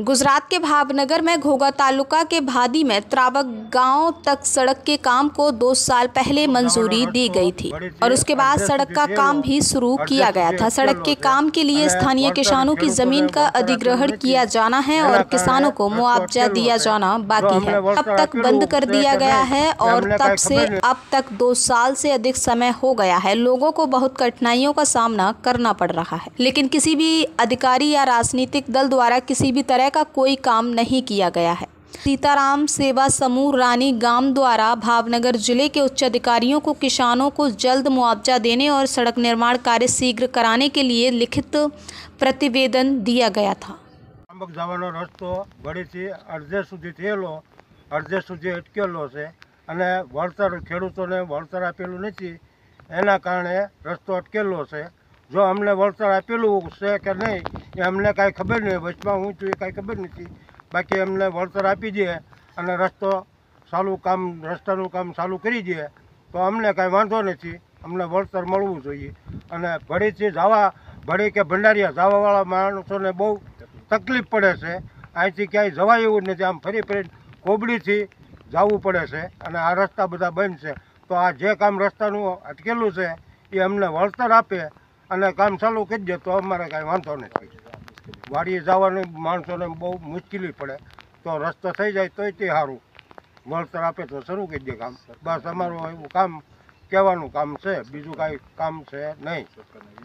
गुजरात के भावनगर में घोगा तालुका के भादी में त्रावक गाँव तक सड़क के काम को दो साल पहले मंजूरी दी गई थी और उसके बाद सड़क का काम भी शुरू किया गया था। सड़क के काम के लिए स्थानीय किसानों की ज़मीन का अधिग्रहण किया जाना है और किसानों को मुआवजा दिया जाना बाकी है। अब तक बंद कर दिया गया है और तब से, अब तक दो साल से अधिक समय हो गया है। लोगों को बहुत कठिनाइयों का सामना करना पड़ रहा है। लेकिन किसी भी अधिकारी या राजनीतिक दल द्वारा किसी भी तरह का कोई काम नहीं किया गया है सीताराम सेवा समूह रानी गांव द्वारा भावनगर जिले के उच्च अधिकारियों को किसानों को जल्द मुआवजा देने और सड़क निर्माण कार्य शीघ्र कराने के लिए लिखित प्रतिवेदन दिया गया था ત્રાંબક જવાનો રસ્તો ઘડીથી અડધે સુધી થયેલો અડધે સુધી અટકેલો છે અને વળતર ખેડૂતોને વળતર આપેલું નથી એના કારણે રસ્તો અટકેલો છે જો અમને વળતર આપેલું છે કે નહીં, એ અમને કાંઈ ખબર નહીં વચમાં હું છું એ કાંઈ ખબર નથી. બાકી અમને વળતર આપી દે અને રસ્તો ચાલુ કામ, રસ્તાનું કામ ચાલુ કરી દે, તો અમને કાંઈ વાંધો નથી. અમને વળતર મળવું જોઈએ. અને ભડીથી જવા, ભડી કે ભંડારીયા જવાવાળા માણસોને બહુ તકલીફ પડે છે. અહીંથી ક્યાંય જવાય એવું જ નથી. આમ ફરી ફરી કોબડીથી જવું પડે છે અને આ રસ્તા બધા બંધ છે. તો આ જે કામ રસ્તાનું અટકેલું છે, એ અમને વળતર આપે અને કામ ચાલુ કરી દે તો અમારે કાંઈ વાંધો નથી વાડીએ જવાની માણસોને બહુ મુશ્કેલી પડે. તો રસ્તો થઈ જાય તોય તે સારું. વળતર આપે તો શરૂ કરી દે કામ. બસ અમારું એવું કામ, કહેવાનું કામ છે. બીજું કાંઈ કામ છે નહીં.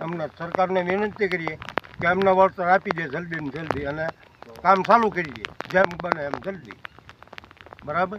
અમને સરકારને વિનંતી કરીએ કે અમને વળતર આપી દે જલ્દી ને જલ્દી અને કામ ચાલુ કરી દે. જેમ બને એમ જલ્દી. બરાબર?